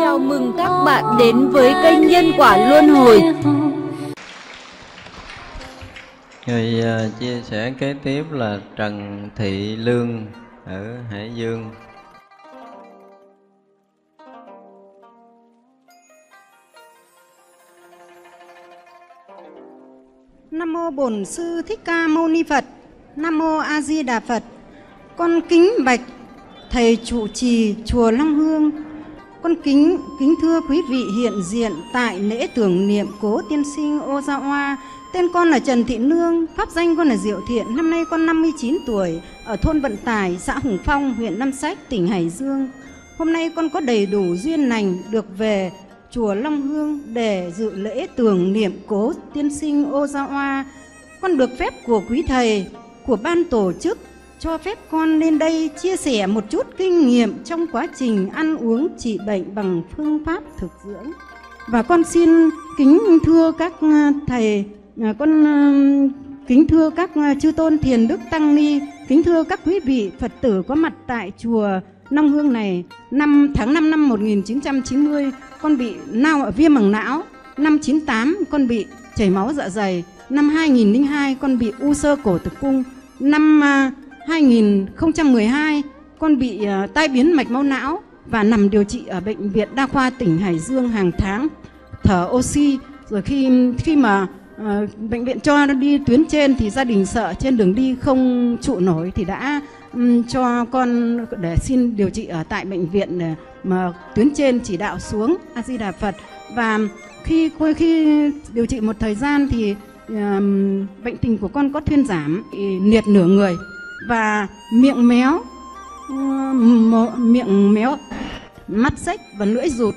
Chào mừng các bạn đến với kênh Nhân Quả Luân Hồi Người uh, chia sẻ kế tiếp là Trần Thị Lương ở Hải Dương Nam mô Bổn Sư Thích Ca Mâu Ni Phật. Nam mô A Di Đà Phật. Con kính bạch thầy trụ trì chùa Long Hương. Con kính kính thưa quý vị hiện diện tại lễ tưởng niệm cố tiên sinh Ô Gia Hoa. Tên con là Trần Thị Nương, pháp danh con là Diệu Thiện. Năm nay con 59 tuổi, ở thôn Vận Tài, xã Hùng Phong, huyện Nam Sách, tỉnh Hải Dương. Hôm nay con có đầy đủ duyên lành được về chùa Long Hương để dự lễ tưởng niệm cố tiên sinh Ô Gia Hoa. Con được phép của quý thầy, của ban tổ chức cho phép con lên đây chia sẻ một chút kinh nghiệm trong quá trình ăn uống trị bệnh bằng phương pháp thực dưỡng. Và con xin kính thưa các à, thầy, à, con à, kính thưa các chư tôn thiền đức tăng ni, kính thưa các quý vị Phật tử có mặt tại chùa Long Hương này. Năm tháng 5 năm 1990, con bị nao ở viêm màng não. Năm 98 con bị chảy máu dạ dày. Năm 2002 con bị u sơ cổ tử cung. Năm 2012 con bị uh, tai biến mạch máu não và nằm điều trị ở bệnh viện đa khoa tỉnh Hải Dương hàng tháng thở oxy. Rồi khi khi mà uh, bệnh viện cho nó đi tuyến trên thì gia đình sợ trên đường đi không trụ nổi thì đã um, cho con để xin điều trị ở tại bệnh viện để mà tuyến trên chỉ đạo xuống A Di Đà Phật. Và khi khi điều trị một thời gian thì um, bệnh tình của con có thuyên giảm liệt nửa người và miệng méo uh, miệng méo, mắt rách và lưỡi rụt.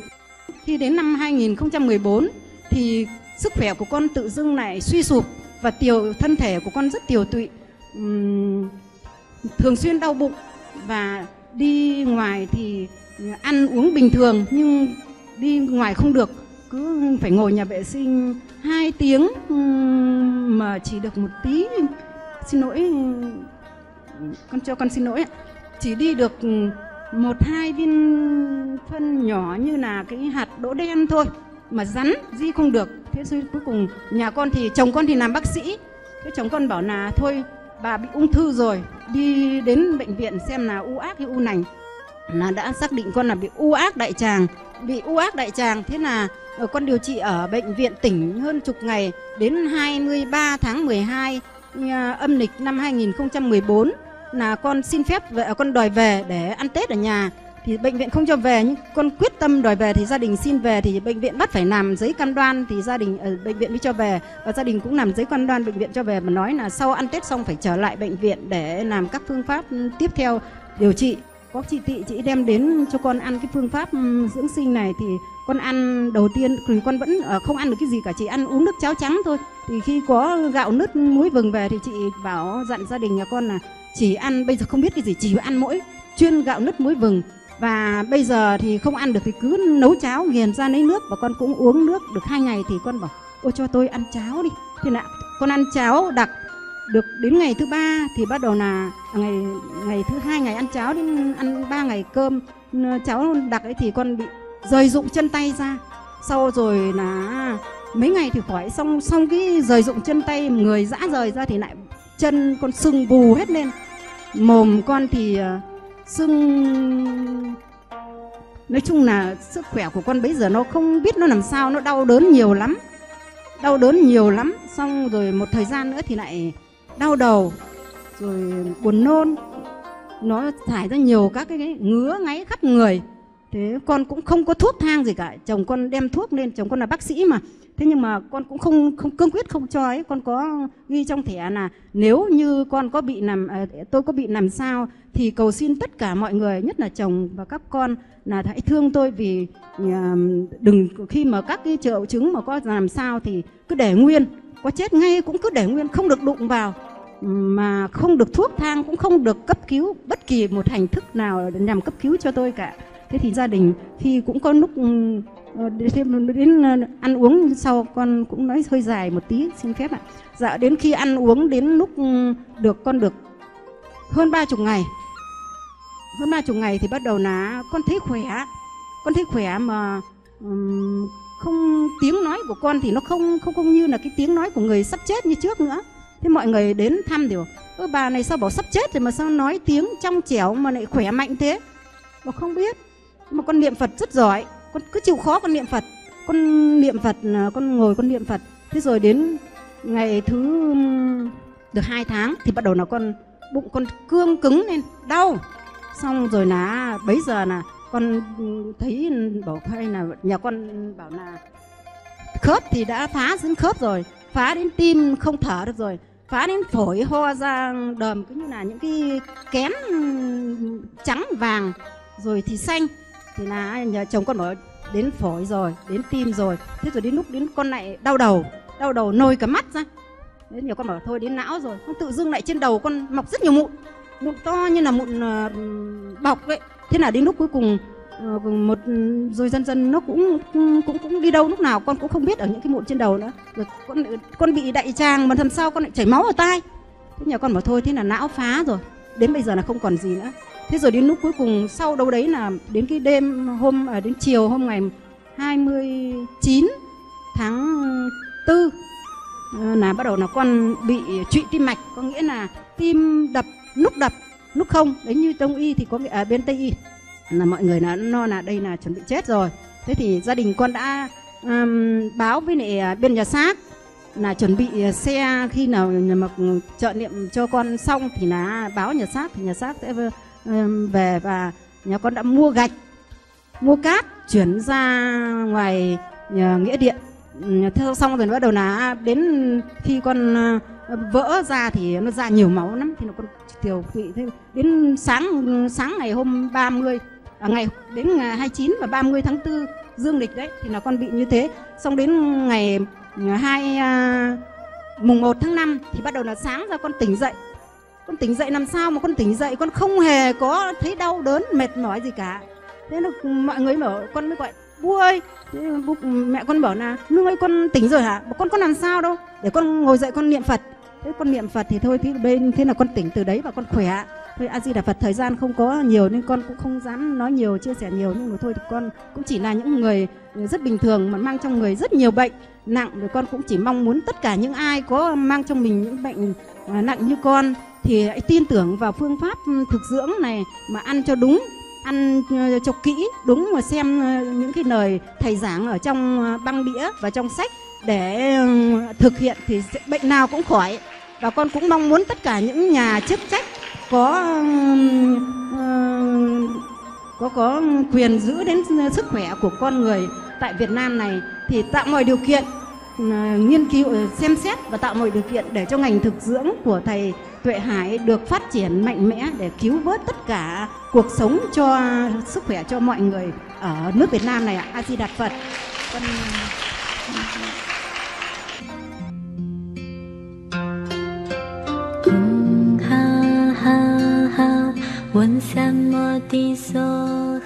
Khi đến năm 2014 thì sức khỏe của con tự dưng lại suy sụp và tiều thân thể của con rất tiều tụy thường xuyên đau bụng. Và đi ngoài thì ăn uống bình thường nhưng đi ngoài không được, cứ phải ngồi nhà vệ sinh hai tiếng mà chỉ được một tí. Xin lỗi con cho con xin lỗi chỉ đi được ừ, một hai viên phân nhỏ như là cái hạt đỗ đen thôi mà rắn di không được. Thế rồi cuối cùng, nhà con thì, chồng con thì làm bác sĩ. Cái chồng con bảo là, thôi, bà bị ung thư rồi, đi đến bệnh viện xem là u ác hay u lành là đã xác định con là bị u ác đại tràng, bị u ác đại tràng. Thế là ờ, con điều trị ở bệnh viện tỉnh hơn chục ngày, đến 23 tháng 12 âm lịch năm 2014 là con xin phép về à, con đòi về để ăn Tết ở nhà. Thì bệnh viện không cho về, nhưng con quyết tâm đòi về thì gia đình xin về, thì bệnh viện bắt phải làm giấy cam đoan, thì gia đình ở bệnh viện mới cho về. Và gia đình cũng làm giấy cam đoan bệnh viện cho về mà nói là sau ăn Tết xong phải trở lại bệnh viện để làm các phương pháp ừ, tiếp theo điều trị có chị tị chị đem đến cho con ăn cái phương pháp dưỡng sinh này thì con ăn đầu tiên thì con vẫn ờ, không ăn được cái gì cả chị ăn uống nước cháo trắng thôi. Thì khi có gạo nứt muối vừng về thì chị bảo dặn gia đình nhà con là chỉ ăn, bây giờ không biết cái gì, chỉ ăn mỗi chuyên gạo nứt muối vừng. Và bây giờ thì không ăn được thì cứ nấu cháo nghiền ra lấy nước và con cũng uống nước được hai ngày thì con bảo, ôi cho tôi ăn cháo đi. Thì nạ con ăn cháo đặc được đến ngày thứ ba thì bắt đầu là ngày ngày thứ hai ngày ăn cháo đến ăn ba ngày cơm. Cháo đặc ấy thì con bị rời rụng chân tay ra. Sau rồi là mấy ngày thì khỏi xong xong cái rời rụng chân tay, người dã rời ra thì lại chân con sưng bù hết lên. Mồm con thì ờ, sưng, nói chung là sức khỏe của con bây giờ nó không biết nó làm sao, nó đau đớn nhiều lắm, đau đớn nhiều lắm. Xong rồi một thời gian nữa thì lại đau đầu rồi buồn nôn. Nó thải ra nhiều các cái, ngứa ngáy khắp người. Thế con cũng không có thuốc thang gì cả. Chồng con đem thuốc lên chồng con là bác sĩ mà. Thế nhưng mà con cũng không không cương quyết không cho ấy. Con có ghi trong thẻ là nếu như con có bị làm à, tôi có bị làm sao thì cầu xin tất cả mọi người nhất là chồng và các con là hãy thương tôi vì à, đừng khi mà các cái triệu chứng mà có làm sao thì cứ để nguyên có chết ngay cũng cứ để nguyên không được đụng vào, mà không được thuốc thang, cũng không được cấp cứu bất kỳ một hành thức nào nhằm cấp cứu cho tôi cả. Thế thì gia đình khi cũng có lúc ờ, đến ờ, ăn uống sau con cũng nói hơi dài một tí, xin phép ạ. Dạ đến khi ăn uống đến lúc ừ, được con được hơn ba chục ngày, hơn ba chục ngày thì bắt đầu là con thấy khỏe. Con thấy khỏe mà không, tiếng nói của con thì nó không không không như là cái tiếng nói của người sắp chết như trước nữa. Thế mọi người đến thăm thì bảo, ơ, bà này sao bảo sắp chết rồi mà sao nói tiếng trong trẻo mà lại khỏe mạnh thế? Bảo, không biết. Mà con niệm phật rất giỏi. Con cứ chịu khó con niệm phật. Con niệm phật à, con ngồi con niệm phật. Thế rồi đến ngày thứ được hai tháng thì bắt đầu là con bụng con cương cứng lên, đau. Xong rồi là bấy giờ là con thấy bảo hay là nhà con bảo là khớp thì đã phá đến khớp rồi, phá đến tim không thở được rồi, phá đến phổi ho ra đờm, cứ như là những cái kén trắng vàng rồi thì xanh. Thì là nhà chồng con bảo đến phổi rồi, đến tim rồi. Thế rồi đến lúc đến con lại đau đầu đau đầu nôi cả mắt ra. Đến nhiều con bảo thôi đến não rồi Không tự dưng lại trên đầu con mọc rất nhiều mụn Mụn to như là mụn ờ, bọc vậy Thế là đến lúc cuối cùng ờ, một rồi dần dần nó cũng cũng cũng đi đâu lúc nào con cũng không biết ở những cái mụn trên đầu nữa. Rồi con con bị đại tràng mà lần sau con lại chảy máu ở tai. Thế nhà con bảo thôi thế là não phá rồi. Đến bây giờ là không còn gì nữa. Thế rồi đến lúc cuối cùng sau đâu đấy là đến cái đêm hôm à, đến chiều hôm ngày 29 tháng 4 ờ, là bắt đầu là con bị trụy tim mạch. Có nghĩa là tim đập nút đập lúc không đấy như đông y thì có nghĩa à, bên tây y. Là mọi người là no là đây là chuẩn bị chết rồi. Thế thì gia đình con đã um, báo với lại à, bên nhà xác là chuẩn bị à, xe khi nào mà ừ, trợ niệm cho con xong thì là báo nhà xác thì nhà xác sẽ về và nhà con đã mua gạch mua cát chuyển ra ngoài nhà nghĩa điện theo xong rồi bắt đầu là đến khi con vỡ ra thì nó ra nhiều máu lắm thì nó con tiểu tụy thế. Đến sáng sáng ngày hôm 30 à, ngày đến ngày 29 và 30 tháng 4 dương lịch đấy thì là con bị như thế. Xong đến ngày hai à, mùng 1 tháng 5 thì bắt đầu là sáng ra con tỉnh dậy. Con tỉnh dậy làm sao mà con tỉnh dậy con không hề có thấy đau đớn mệt mỏi gì cả. Thế là mọi người bảo con mới gọi bu ơi Thế bố, mẹ con bảo là nương ơi con tỉnh rồi hả? Con có làm sao đâu? Để con ngồi dậy con niệm phật thế con niệm phật thì thôi, thì bên, thế là con tỉnh từ đấy và con khỏe. Thôi a di đà phật thời gian không có nhiều nên con cũng không dám nói nhiều, chia sẻ nhiều. Nhưng mà thôi thì con cũng chỉ là những người rất bình thường mà mang trong người rất nhiều bệnh nặng. Rồi con cũng chỉ mong muốn tất cả những ai có mang trong mình những bệnh à, nặng như con thì hãy tin tưởng vào phương pháp ừ, thực dưỡng này mà ăn cho đúng, ăn ờ, cho kỹ, đúng mà xem ờ, những cái lời thầy giảng ở trong ờ, băng đĩa và trong sách để ừ, thực hiện thì bệnh nào cũng khỏi và con cũng mong muốn tất cả những nhà chức trách có ờ, có có quyền giữ đến sức khỏe của con người tại Việt Nam này thì tạo mọi điều kiện nghiên cứu ờ, xem xét và tạo mọi điều kiện để cho ngành thực dưỡng của thầy Tuệ Hải được phát triển mạnh mẽ để cứu vớt tất cả cuộc sống cho sức khỏe cho mọi người ở nước Việt Nam này ạ. A Di Đà Phật. Con 问三摩地所